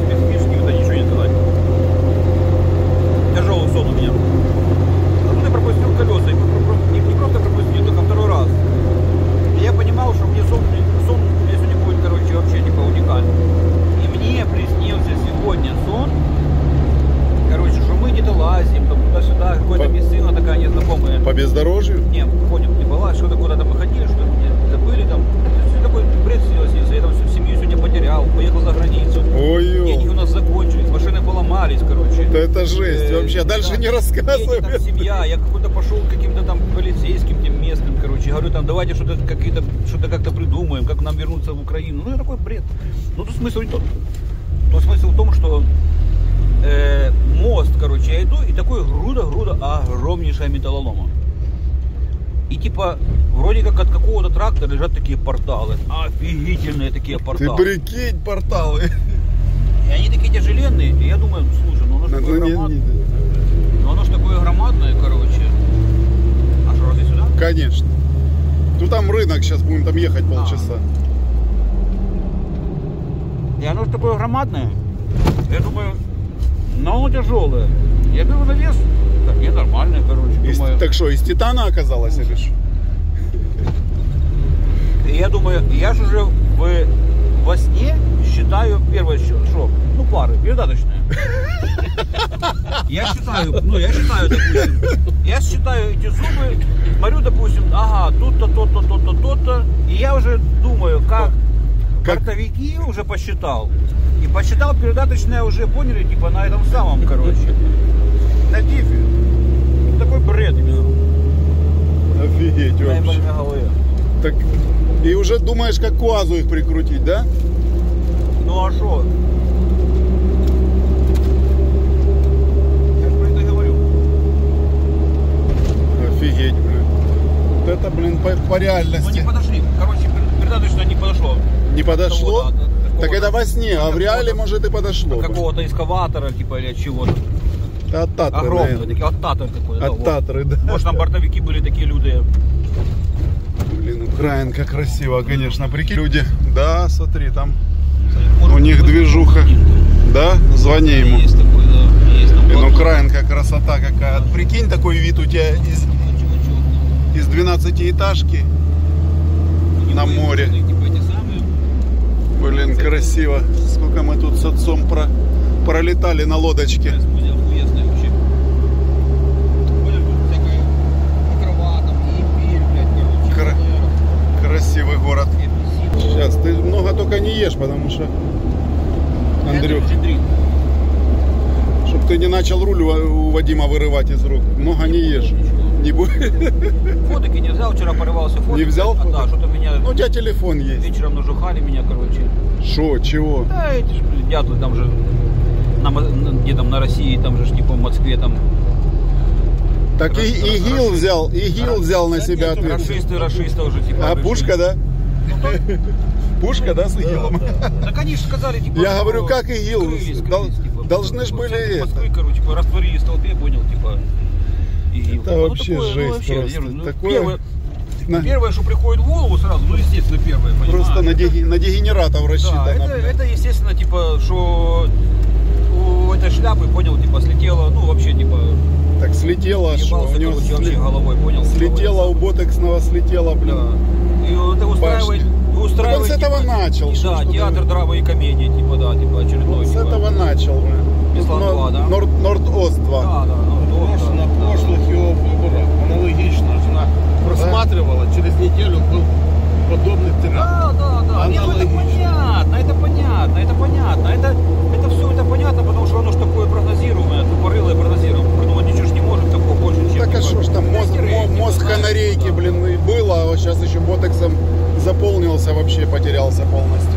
специфический, это ничего не сказать. Тяжелый сон у меня. А тут я пропустил колеса, и про- про- не, не просто пропустил, только второй раз. И я понимал, что мне сон, сон у меня сегодня будет, короче, вообще типа уникальный. И мне приснился сегодня сон, короче, что мы где-то лазим, там туда-сюда, какая-то По- местина такая незнакомая. По бездорожью? Не, ходим, не была, что-то куда-то мы ходили, что-то забыли там. Все такой бред снился, я там всю семью сегодня потерял, поехал за границу. Ой, Деньги у нас закончились, машины поломались, короче. Да это жесть Э, вообще. Дальше да, не рассказывай. там семья, я какой-то пошел к каким-то там полицейским, тем местным, короче, говорю, там, давайте что-то какие-то, что-то как-то придумаем, как нам вернуться в Украину. Ну, это такой бред. Ну, тут смысл не тот. Тут смысл в том, что э, мост, короче, я иду, и такой груда-груда огромнейшая металлолома. И типа, вроде как от какого-то трактора лежат такие порталы. Офигительные такие Ты порталы. прикинь, порталы. И они такие тяжеленные, и я думаю, слушай, ну оно ж Ну, такое громадное. Ну оно ж такое громадное, короче. А что, разве сюда? Конечно. Ну там рынок, сейчас будем там ехать А. полчаса. И оно ж такое громадное. Я думаю, но оно тяжелое. Я беру на вес, не нормальное, короче. Из- думаю. так что, из титана оказалось или что? Я думаю, я же уже в, во сне считаю первое что? Ну, пары, передаточные. Я считаю, ну, я считаю, допустим, я считаю эти зубы, смотрю, допустим, ага, тут-то, то-то, то-то, то-то, и я уже думаю, как Как- бортовики уже посчитал, и посчитал передаточное уже, поняли, типа на этом самом, короче, на дифе. Такой бред именно. Офигеть вообще. Так, и уже думаешь, как УАЗу их прикрутить, да? Ну а что? Я же про это говорю. Офигеть, блин. Вот это, блин, по, по Ну реальности. не подошли. Короче, пер- передаточно не подошло. Не подошло? Какого-то, да, Так это во сне, а в реале, может, и подошло. От какого-то эскаватора, типа, или от чего-то. От Татры, Огромного, наверное. такие, от Татар какой-то. От вот. Да. Может, там бортовики были такие люди. Блин, Украинка красиво, конечно. Прикинь, люди. Да, смотри, там Может, у них движуха. Да? Звони ему. Есть такой, да. Есть там Блин. Украинка красота какая. Прикинь, такой вид у тебя из, из 12-этажки. ну, На море. Типа. Блин, красиво. Сколько мы тут с отцом про, пролетали на лодочке. Экскурсия охуенная вообще. Понял, тут всякая трава, там, имбирь, блядь, короче. Кра- сыр, Красивый город. Сейчас, ты много только не ешь, потому что, Андрюх, чтобы ты не начал руль у Вадима вырывать из рук. Много не ешь. Не. (laughs) Фотики не взял, вчера порывался фотки. Не взял а? Да, что-то меня Ну, у тебя телефон есть. вечером нажухали меня, короче. Шо, чего? Да, эти ж, блин, дятлы там же, на, где там на России, там же типа в Москве там. Так и Раш- ИГИЛ рашисты. взял, ИГИЛ взял на себя ответственность. Расисты, расисты уже типа. А решили. пушка, да? (laughs) Пушка, да, с ИГИЛом? Так они же сказали, типа. Я что говорю, как ИГИЛ? типа, должны ж в были это. Москвы, короче, типа, растворились в толпе, понял, типа. ИГИЛ. Это Ну, вообще ну, жесть просто. ну, Такое- На- первое, что приходит в голову сразу, ну, естественно, первое, понимаешь? Просто на, деги- на дегенератов Да, рассчитано. это, блин. это, естественно, типа, что у этой шляпы, понял, типа, слетела, ну, вообще, типа, Так слетело, что ебался, у него сли- головой, понял? слетело у Ботексного, слетело, блин. Да. И это устраивает, Башня. устраивает, Так он с этого типа, начал, Да, что театр ты- драмы и комедии, типа, да, типа, очередной, Он с типа. этого начал, блин. Беслан Нор- 2, да? Норд, Норд-Ост 2. Да, да, ну, да, на да. прошлых его выборах аналогично. Жена просматривала, через неделю был подобный теракт. Да, да, да. Нет, ну это понятно, это понятно, это понятно. Это, это все это понятно, потому что оно ж такое прогнозируемое, тупорылое прогнозируемое. Больше, чем... Так а что ж там, мозг, мозг канарейки, блин, и было, а вот сейчас еще ботексом заполнился, вообще потерялся полностью.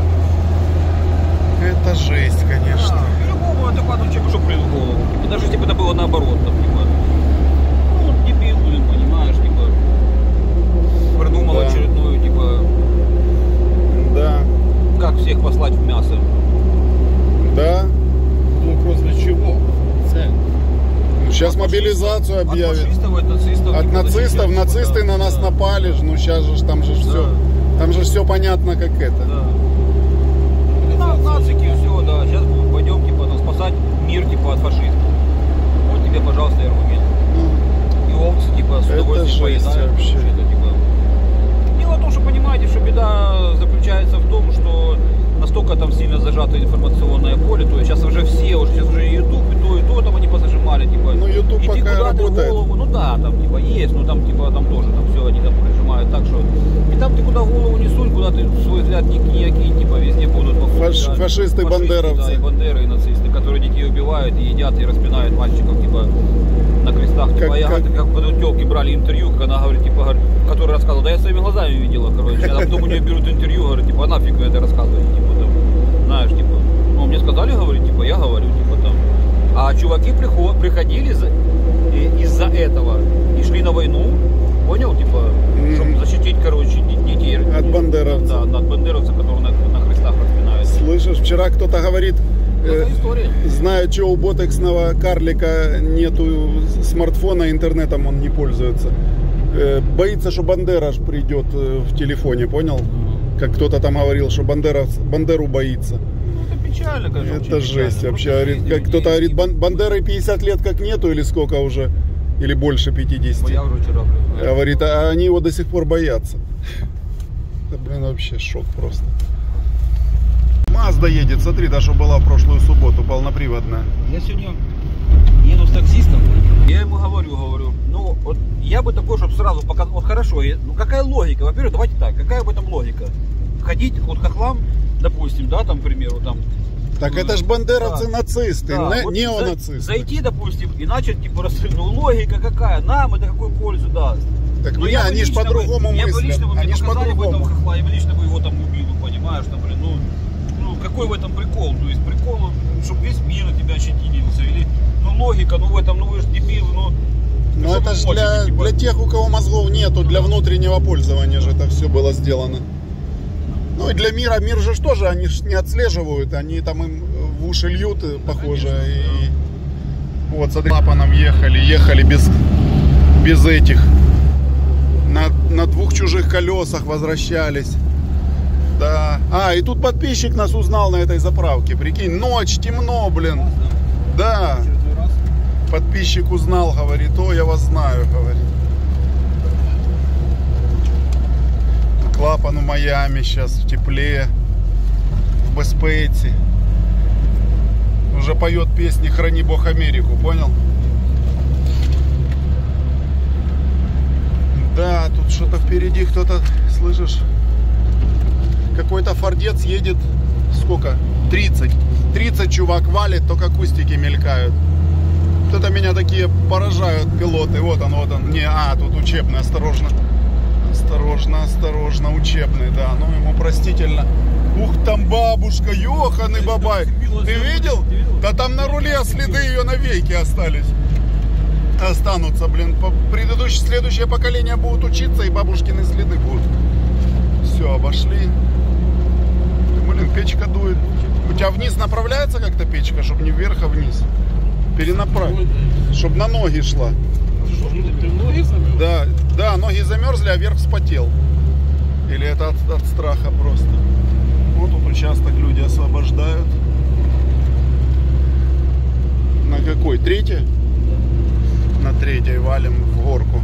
Это жесть, конечно. Да, и любому адекватному человеку что придет в голову. И даже если бы это было наоборот, там, типа, ну, дебил, блин, понимаешь, типа, придумал Да. очередную, типа, Да, как всех послать в мясо. да. Вопрос для чего? Цель. Сейчас мобилизацию От объявят. фашистов, от нацистов. От нацистов, нацисты да, на нас да. напали, ж, ну сейчас же там же все, там же все понятно как это. Да. На, нацики, все, да. Сейчас пойдем, типа, там, спасать мир, типа, от фашизма. Вот тебе, пожалуйста, аргумент. Ну, И овцы, типа, с Это удовольствием поедают. вообще. Это, типа... Дело в том, что, понимаете, что беда заключается в том, что настолько там сильно зажато информационное поле, то есть сейчас уже все, уже сейчас уже YouTube, и то, и то там они позажимали, типа. Ну, YouTube иди пока куда ты работает. голову, ну да, там типа есть, но там типа там тоже там все они там прижимают так, что и там ты куда голову не сунь, куда ты свой взгляд не, не окинь, типа везде будут вокруг Фаш- тебя фашисты, бандеровцы. да, и бандеры, и нацисты, которые детей убивают и едят и распинают мальчиков, типа на крестах. Типа, Как- я как- как, у тёлки брали интервью, как она говорит, типа, говорит, которая рассказывала, да я своими глазами видела, короче. А потом у нее берут интервью, говорит, типа, а нафиг вы это рассказываете, типа, там, знаешь, типа, ну, мне сказали говорить, типа, я говорю, типа, там. А чуваки приход, приходили за- из-за этого и шли на войну, понял, типа, Мгм. чтобы защитить, короче, де- детей. От бандеровцев. Да, от бандеровцев, которые на, на крестах распинают. Слышишь, вчера кто-то говорит, э, зная, что у ботексного карлика нету смартфона, интернетом он не пользуется. Э, боится, что Бандера придет э, в телефоне, понял? Как кто-то там говорил, что Бандера, Бандеру боится. Ну, это печально, конечно. Это очень жесть печально. вообще. Говорит, как кто-то говорит, «Бан- Бандеры 50 лет как нету или сколько уже? Или больше 50. Я уже вчера, блин, Говорит, а они его до сих пор боятся. (laughs) Это, блин, вообще шок просто. Мазда едет, смотри, та, что была в прошлую субботу, полноприводная. Я сегодня еду с таксистом, я ему говорю, говорю, ну вот я бы такой, чтобы сразу показал, вот хорошо, я- ну какая логика, во-первых, давайте так, какая в этом логика? Ходить вот хохлам, допустим, да, там, к примеру, там, Так это ж бандеровцы нацисты, да, не- вот неонацисты. за- зайти, допустим, и начать, типа, рассказывать, ну логика какая, нам это какую пользу даст? Так Ну, я они ж по-другому Я бы мыслят. лично бы Они показали бы этого хохла, я бы лично бы его там убил, бы, понимаешь, там, блин, ну, ну, какой в этом прикол? То есть прикол, чтобы весь мир от тебя щетинился, или, ну, логика, ну, в этом, ну, вы же дебил, ну, что это вы ж хотите, для, типа? для тех, у кого мозгов нету, для внутреннего пользования же это все было сделано. Ну и для мира, мир же тоже, они ж не отслеживают, они там им в уши льют, э, похоже. И... Вот, смотри, клапаном ехали, ехали без, без этих. На, на двух чужих колесах возвращались. Да. А, и тут подписчик нас узнал на этой заправке. Прикинь, ночь, темно, блин. Да. Подписчик узнал, говорит, о, я вас знаю, говорит. Клапан у Майами сейчас в тепле, в Беспейте. Уже поет песни «Храни Бог Америку», понял? Да, тут что-то впереди кто-то, слышишь? Какой-то фордец едет, сколько? 30. 30 чувак валит, только кустики мелькают. Вот это меня такие поражают пилоты. Вот он, вот он. Не, а, тут учебный, осторожно. Осторожно, осторожно, учебный, да. Ну, ему простительно. Ух, там бабушка, ёханый бабай. Ты видел? Да там на руле следы ее навеки остались. Останутся, блин. Предыдущее, следующее поколение будут учиться, и бабушкины следы будут. Все, обошли. Блин, печка дует. У тебя вниз направляется как-то печка, чтобы не вверх, а вниз? Перенаправь. Чтобы на ноги шла. Да, да, ноги замерзли, а верх вспотел. Или это от, от страха просто. Вот тут участок люди освобождают. На какой? Третьей? На третьей валим в горку.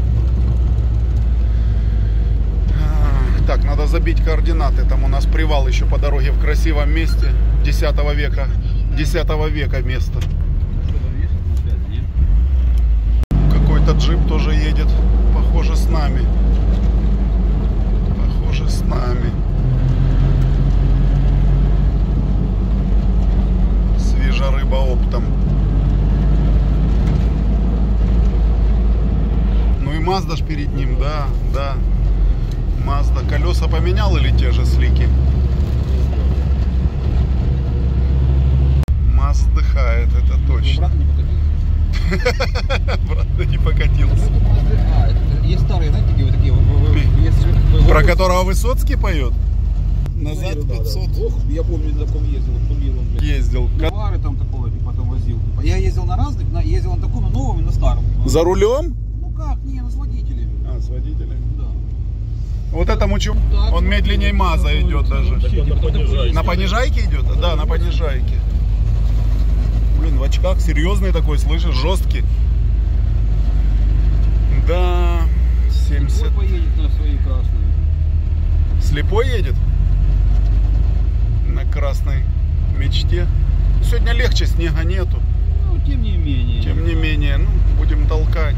А, Так, надо забить координаты. Там у нас привал еще по дороге в красивом месте. 10 века. 10 века место. Что там есть на связи, нет? Какой-то джип тоже едет, похоже, с нами. Похоже, с нами. Свежая рыба оптом. Ну и Мазда ж перед ним, да, да. Мазда. Колеса поменял или те же слики? Маз вздыхает, это точно. Правда, не покатился. А, это- есть старые, знаете, такие вот такие вот, вы- вы- Пи- есть же- вы- Про вы- которого Высоцкий поет? Назад Да, да. 500 Ох, я помню, на таком ездил, он, блядь. ездил. Товары там такого, типа, там возил. типа. Я ездил на разных, на, ездил на таком, на новом и на старом. За рулем? Ну как, не, ну с водителями. А, с водителем. Да. Вот этому чу... Так, Он ну, медленнее ну, Маза ну, идет ну, даже. вообще, На типа, понижайке. На понижайке идет? Да, на понижайке. Блин, в очках серьезный такой, слышишь, жесткий. Да, 70. Свой поедет на свои красные. Слепой едет? на красной мечте. Сегодня легче, снега нету. Ну, тем не менее. Тем не менее, ну, будем толкать.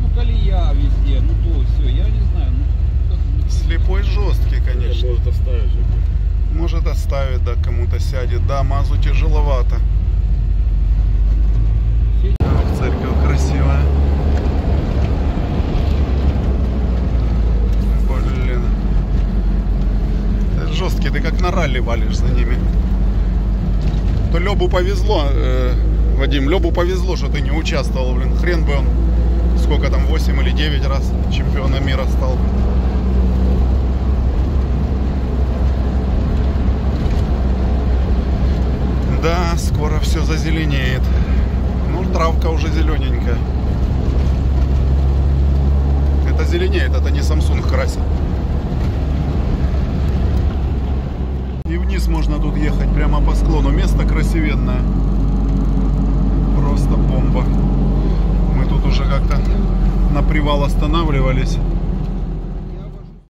Ну, колея везде, ну то, все, я не знаю, ну, как- Слепой жесткий, конечно. Может оставишь. Может оставить, да, кому-то сядет. Да, Мазу тяжеловато. Ох, Жесткий, ты как на ралли валишь за ними. То Лебу повезло, э, Вадим, Лебу повезло, что ты не участвовал, блин. Хрен бы он, сколько там, 8 или 9 раз чемпионом мира стал. Да, скоро все зазеленеет. Ну, травка уже зелененькая. Это зеленеет, это не Samsung красит. И вниз можно тут ехать прямо по склону. Место красивенное. Просто бомба. Мы тут уже как-то на привал останавливались.